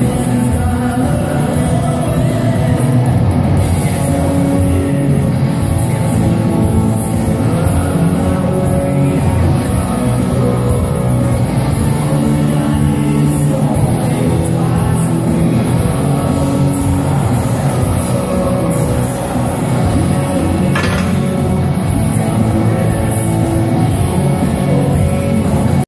been